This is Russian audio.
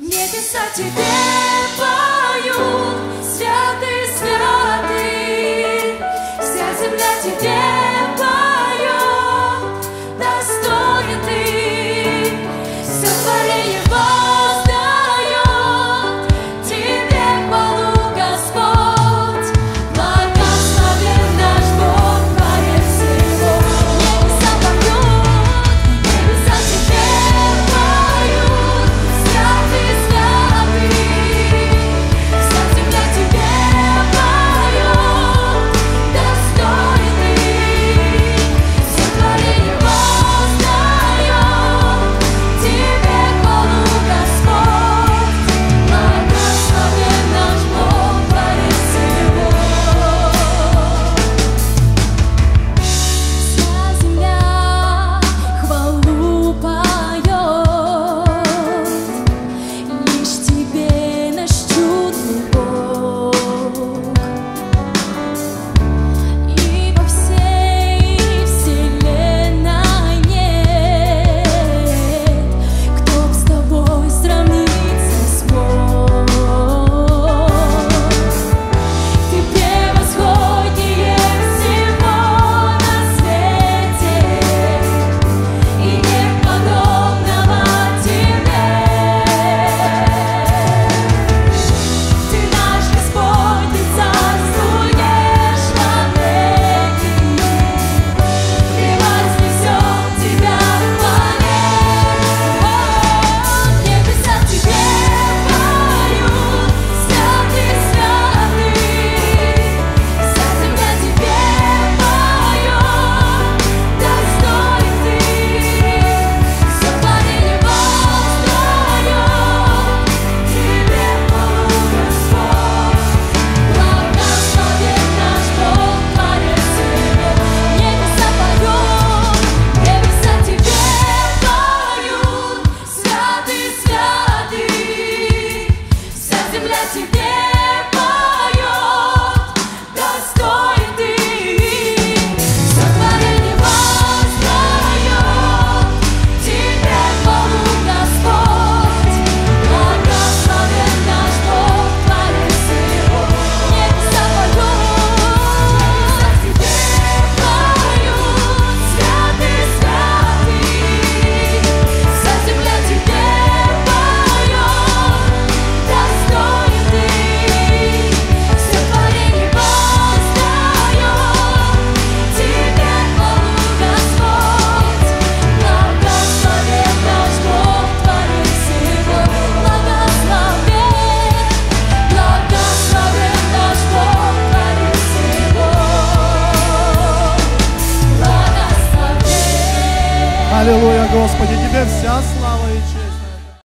Небеса тебе поют, Аллилуйя, Господи, Тебе вся слава.